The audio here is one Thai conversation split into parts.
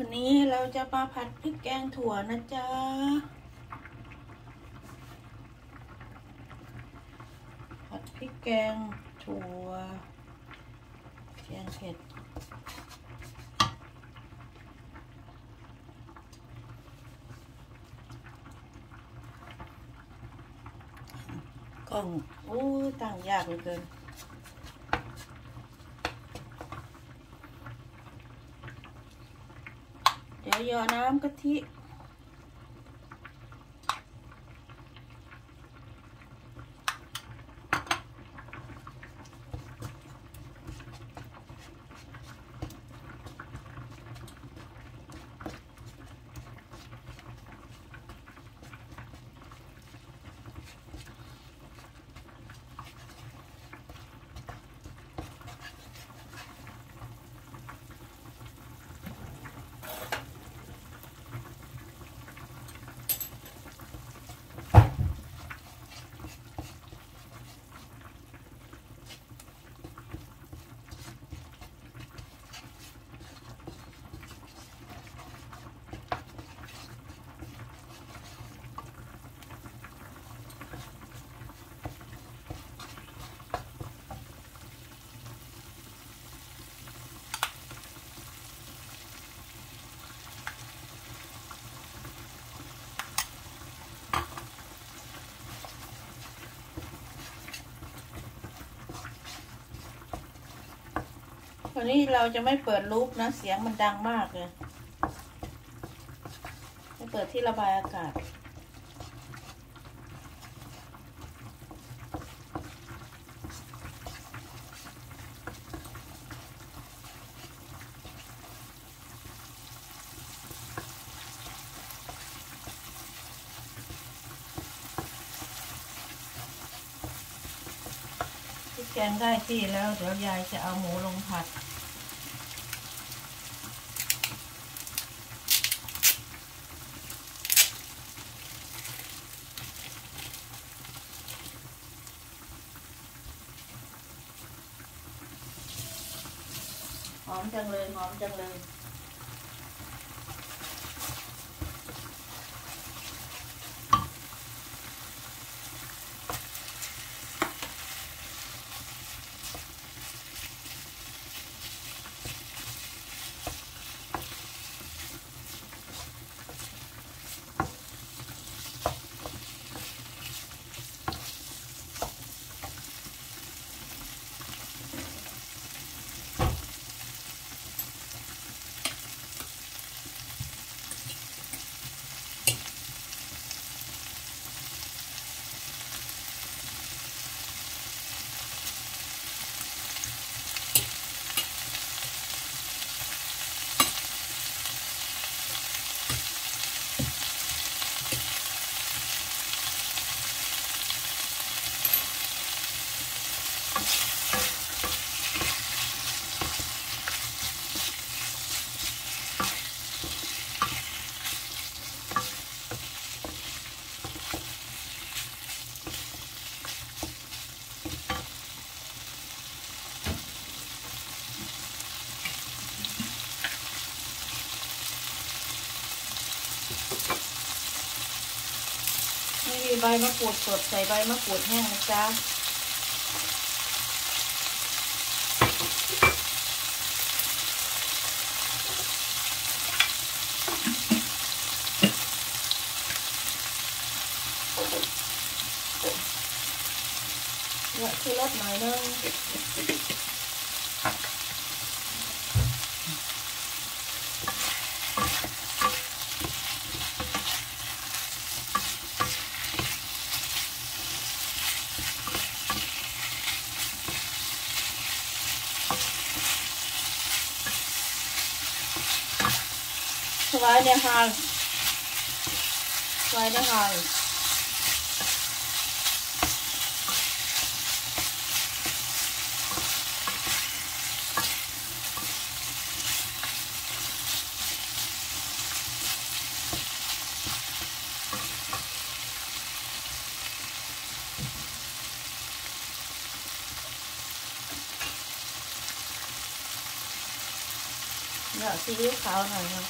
วันนี้เราจะมาผัดพริกแกงถั่วนะจ๊ะ ผัดพริกแกงถั่ว แกงเผ็ด กล้อง โอ้ตั้งยากเหลือเกิน เดี๋ยวหยอน้ำกะทิ วันนี้เราจะไม่เปิดลูปนะ เสียงมันดังมากเลยจะเปิดที่ระบายอากาศ แกงได้ที่แล้ว เดี๋ยวยายจะเอาหมูลงผัด หอม จังเลย ใบมะกรูดสดใส่ใบมะกรูดแห้งนะจ๊ะ เดี๋ ยวชูรสหน่อ xí yếu khô này thôi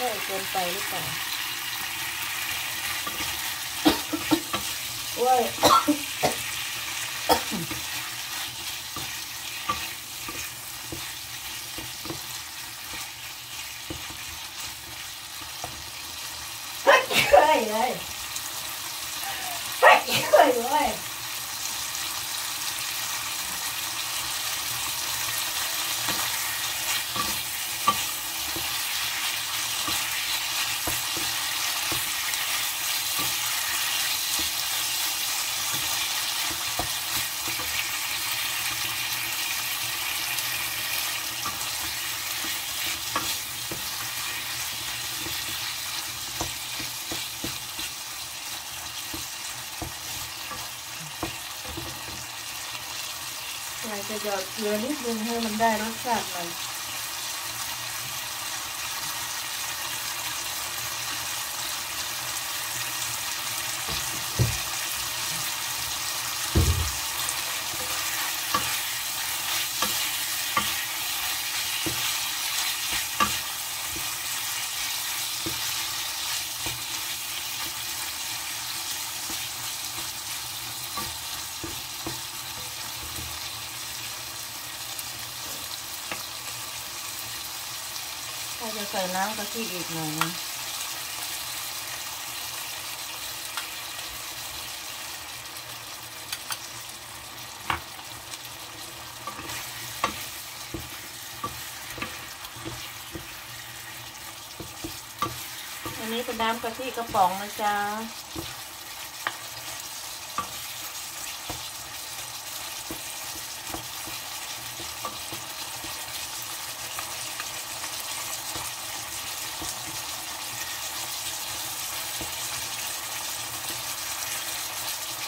ใส่เกินไปหรือเปล่าว้ย ยเฮ้ยเฮ้ยเฮ้ยเฮ้ยเฮ้ย อยากจะ หยอดเกลือนิดนึงให้มันได้รสชาติหน่ ถ้าจะใส่น้ำกะทิอีกหน่อยนึงอันนี้เป็นน้ำกะทิกระป๋องนะจ๊ะ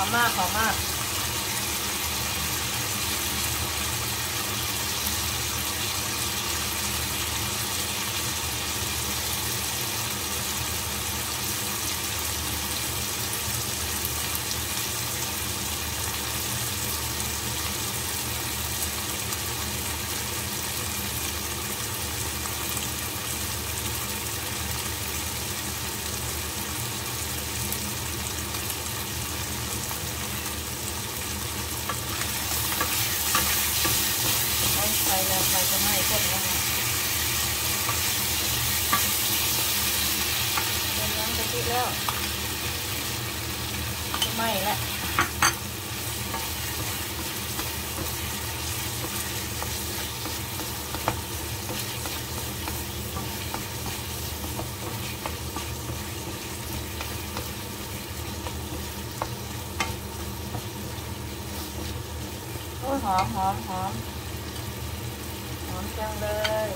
อมมากหอมมาก เอาไฟแล้วไฟจะไหม้ก้นแล้วนะเป็นน้ำกะทิแล้วจะไหม้แล้วโอ้ยหอมหอมหอมหอมจังเลย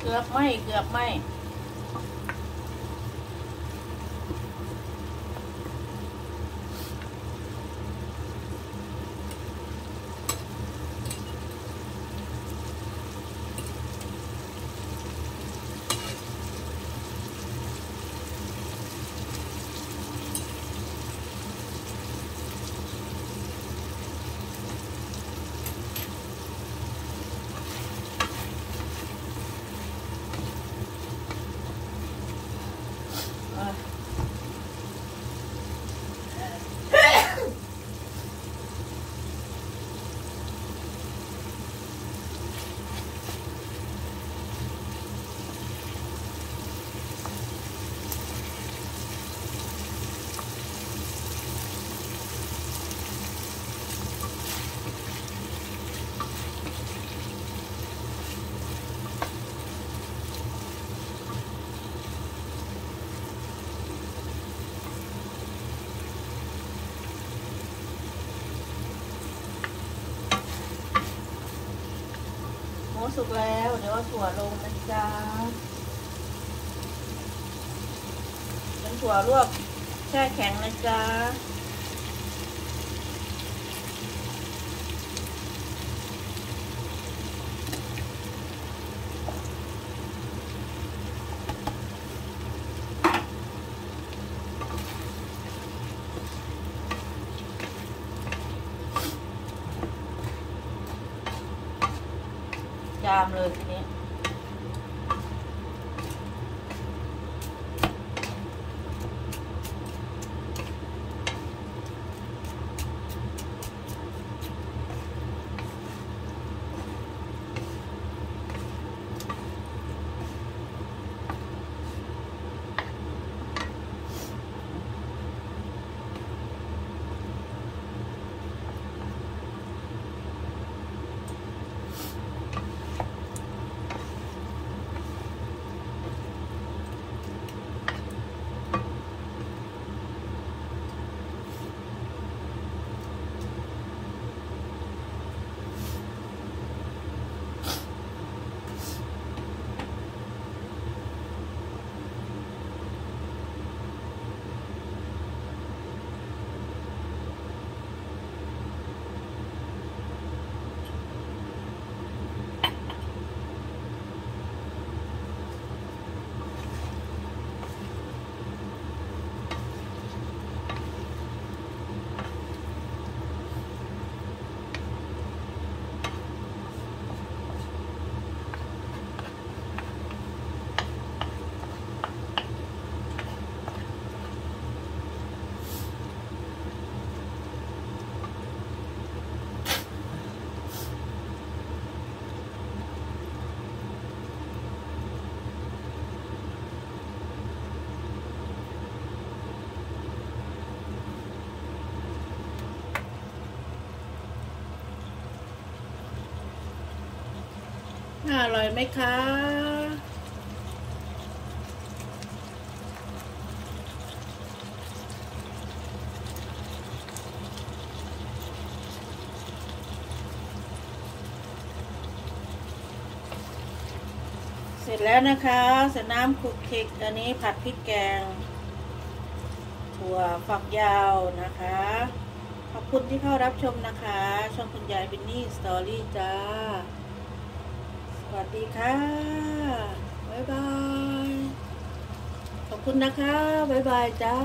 เกือบไหมเกือบไหม สุกแล้ว เดี๋ยวเอาถั่วลงนะจ๊ะเป็นถั่วลวกแช่แข็งนะจ๊ะ จามเลยทีนี้ อร่อยไหมคะเสร็จแล้วนะคะเสร็จน้ำคลุกคลิกอันนี้ผัดพริกแกง ถั่วฝักยาวนะคะ ขอบคุณที่เข้ารับชมนะคะ ช่องคุณยายบินนี่สตอรี่จ้า วัสดีค่ะ บ๊ายบาย ขอบคุณนะคะ บ๊ายบายจ้า